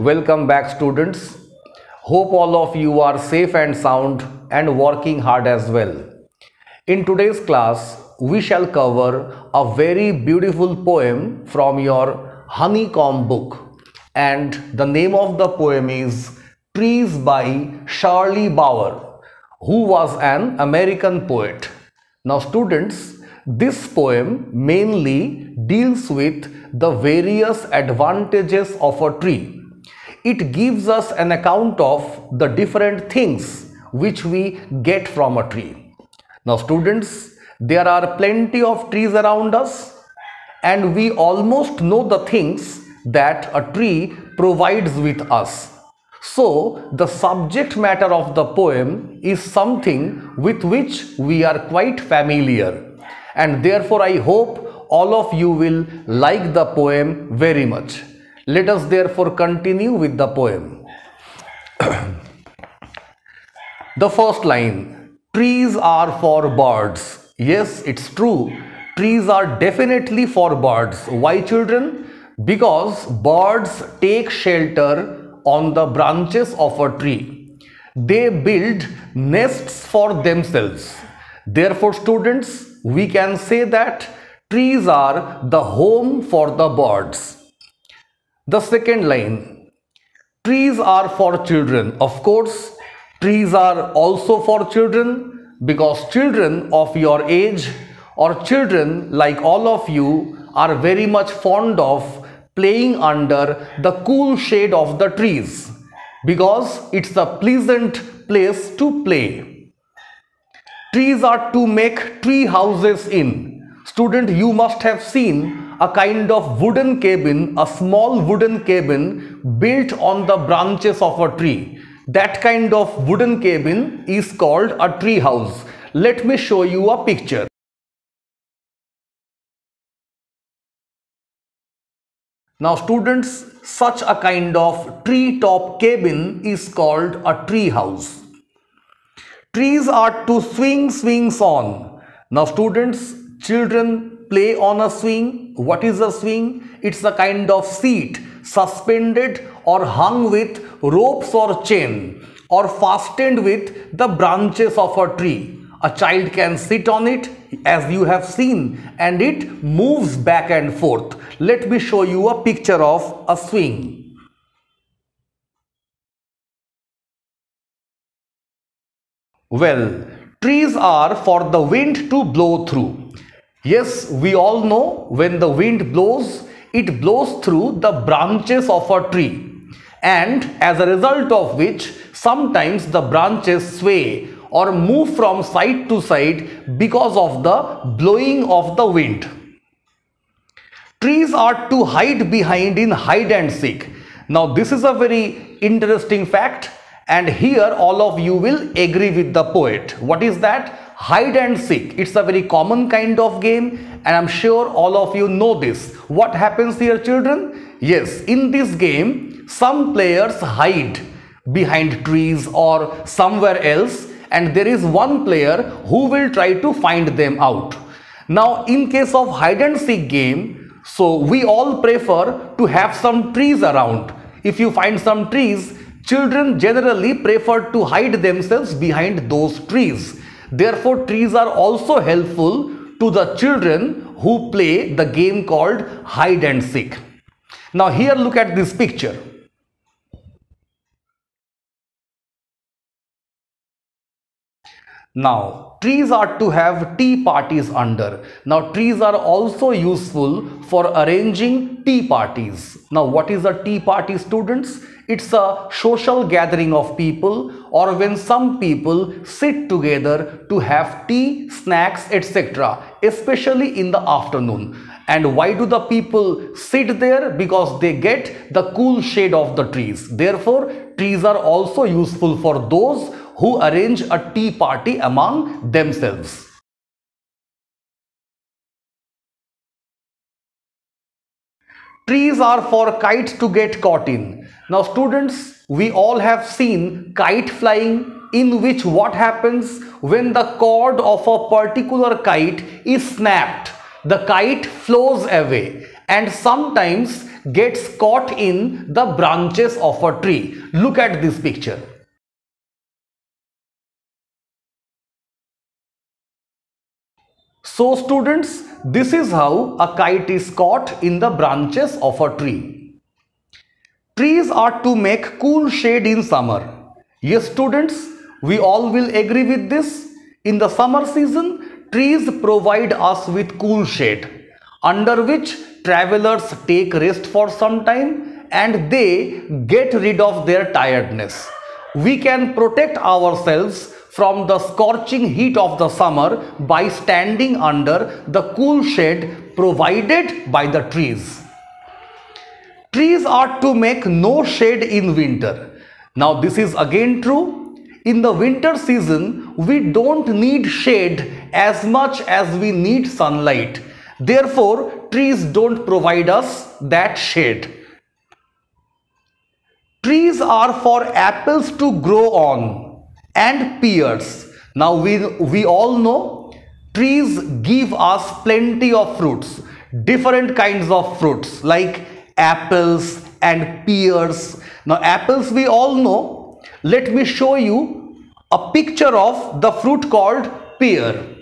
Welcome back students. Hope all of you are safe and sound and working hard as well. In today's class, we shall cover a very beautiful poem from your Honeycomb book. And the name of the poem is Trees by Shirley Bauer who was an American poet. Now students, this poem mainly deals with the various advantages of a tree it gives us an account of the different things which we get from a tree. Now students, there are plenty of trees around us and we almost know the things that a tree provides with us. So the subject matter of the poem is something with which we are quite familiar and therefore I hope all of you will like the poem very much. Let us therefore continue with the poem. the first line Trees are for birds. Yes, it's true. Trees are definitely for birds. Why, children? Because birds take shelter on the branches of a tree. They build nests for themselves. Therefore, students, we can say that trees are the home for the birds. The second line, trees are for children. Of course, trees are also for children because children of your age or children like all of you are very much fond of playing under the cool shade of the trees because it's a pleasant place to play. Trees are to make tree houses in. Student, you must have seen a kind of wooden cabin, a small wooden cabin built on the branches of a tree. That kind of wooden cabin is called a tree house. Let me show you a picture. Now students, such a kind of tree top cabin is called a tree house. Trees are to swing swings on. Now students, children play on a swing. What is a swing? It's a kind of seat suspended or hung with ropes or chain or fastened with the branches of a tree. A child can sit on it as you have seen and it moves back and forth. Let me show you a picture of a swing. Well, trees are for the wind to blow through. Yes, we all know when the wind blows, it blows through the branches of a tree and as a result of which sometimes the branches sway or move from side to side because of the blowing of the wind. Trees are to hide behind in hide and seek. Now this is a very interesting fact and here all of you will agree with the poet. What is that? Hide and seek. It's a very common kind of game and i'm sure all of you know this. What happens here children? Yes in this game some players hide behind trees or somewhere else and there is one player who will try to find them out. Now in case of hide and seek game so we all prefer to have some trees around. If you find some trees children generally prefer to hide themselves behind those trees Therefore, trees are also helpful to the children who play the game called hide and seek. Now here look at this picture. Now, trees are to have tea parties under. Now, trees are also useful for arranging tea parties. Now, what is a tea party, students? It's a social gathering of people or when some people sit together to have tea, snacks, etc. especially in the afternoon. And why do the people sit there? Because they get the cool shade of the trees. Therefore, trees are also useful for those who arrange a tea party among themselves. Trees are for kites to get caught in. Now students, we all have seen kite flying in which what happens when the cord of a particular kite is snapped. The kite flows away and sometimes gets caught in the branches of a tree. Look at this picture. So students, this is how a kite is caught in the branches of a tree. Trees are to make cool shade in summer. Yes students, we all will agree with this. In the summer season, trees provide us with cool shade under which travelers take rest for some time and they get rid of their tiredness. We can protect ourselves from the scorching heat of the summer by standing under the cool shade provided by the trees. Trees are to make no shade in winter. Now this is again true. In the winter season, we don't need shade as much as we need sunlight. Therefore, trees don't provide us that shade. Trees are for apples to grow on and pears. Now we, we all know trees give us plenty of fruits, different kinds of fruits like apples and pears. Now apples we all know. Let me show you a picture of the fruit called pear.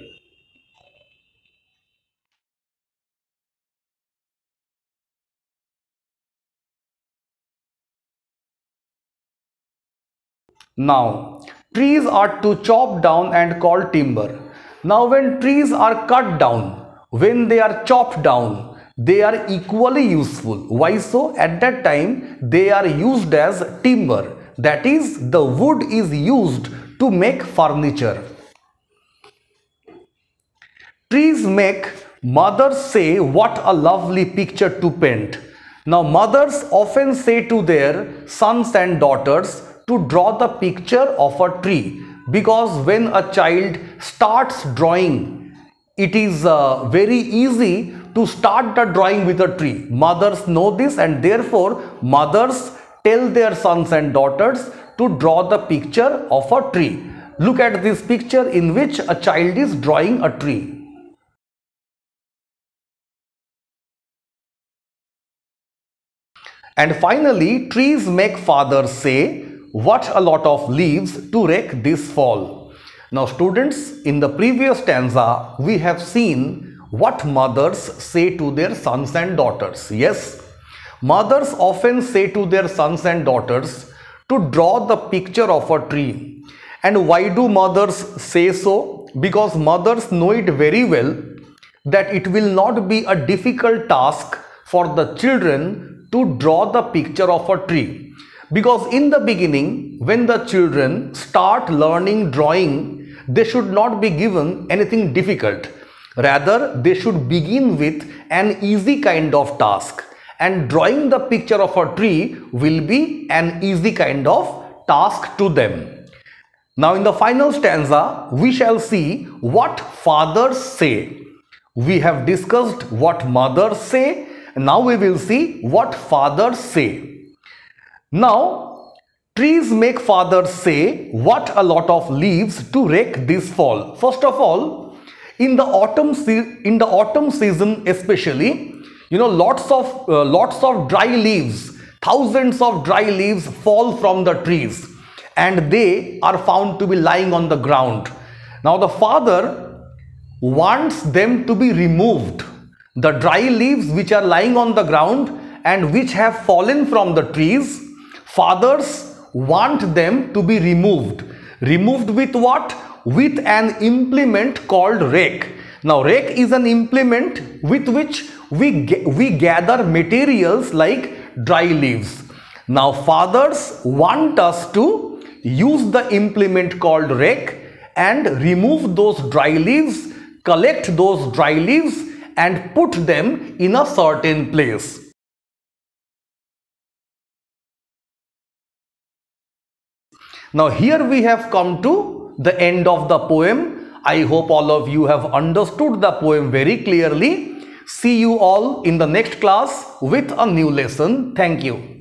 Now, trees are to chop down and called timber. Now, when trees are cut down, when they are chopped down, they are equally useful. Why so? At that time, they are used as timber. That is, the wood is used to make furniture. Trees make mothers say what a lovely picture to paint. Now mothers often say to their sons and daughters to draw the picture of a tree. Because when a child starts drawing it is uh, very easy to start the drawing with a tree. Mothers know this and therefore mothers tell their sons and daughters to draw the picture of a tree. Look at this picture in which a child is drawing a tree. And finally trees make fathers say what a lot of leaves to rake this fall. Now students, in the previous stanza, we have seen what mothers say to their sons and daughters. Yes, mothers often say to their sons and daughters to draw the picture of a tree. And why do mothers say so? Because mothers know it very well that it will not be a difficult task for the children to draw the picture of a tree because in the beginning, when the children start learning drawing, they should not be given anything difficult. Rather, they should begin with an easy kind of task. And drawing the picture of a tree will be an easy kind of task to them. Now in the final stanza, we shall see what fathers say. We have discussed what mothers say. Now we will see what fathers say. Now, trees make fathers say what a lot of leaves to rake this fall. First of all, in the autumn in the autumn season especially, you know lots of uh, lots of dry leaves, thousands of dry leaves fall from the trees and they are found to be lying on the ground. Now the father wants them to be removed. The dry leaves which are lying on the ground and which have fallen from the trees Fathers want them to be removed. Removed with what? With an implement called rake. Now rake is an implement with which we, we gather materials like dry leaves. Now fathers want us to use the implement called rake and remove those dry leaves, collect those dry leaves and put them in a certain place. Now here we have come to the end of the poem. I hope all of you have understood the poem very clearly. See you all in the next class with a new lesson. Thank you.